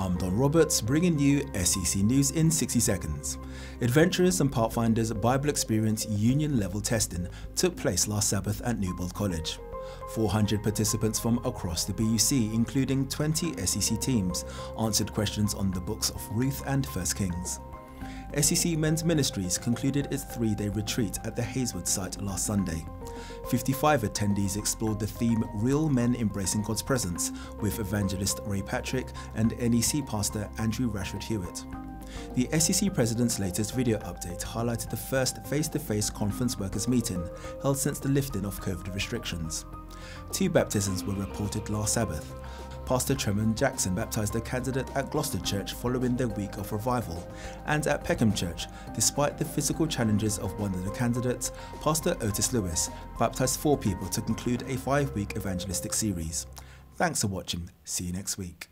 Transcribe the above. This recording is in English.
I'm Don Roberts, bringing you SEC News in 60 seconds. Adventurers and Pathfinders Bible Experience Union level testing took place last Sabbath at Newbold College. 400 participants from across the BUC, including 20 SEC teams, answered questions on the books of Ruth and 1 Kings. SEC Men's Ministries concluded its three day retreat at the Hay's Wood site last Sunday. 55 attendees explored the theme Real Men Embracing God's Presence with evangelist Ray Patrick and NEC pastor Andrew Rashford Hewitt. The SEC President's latest video update highlighted the first face to face conference workers meeting held since the lifting of COVID restrictions. Two baptisms were reported last Sabbath, Pastor Tremont Jackson baptized a candidate at Gloucester Church following their week of revival, and at Peckham Church, despite the physical challenges of one of the candidates, Pastor Otis Lewis baptized four people to conclude a five week evangelistic series. Thanks for watching. See you next week.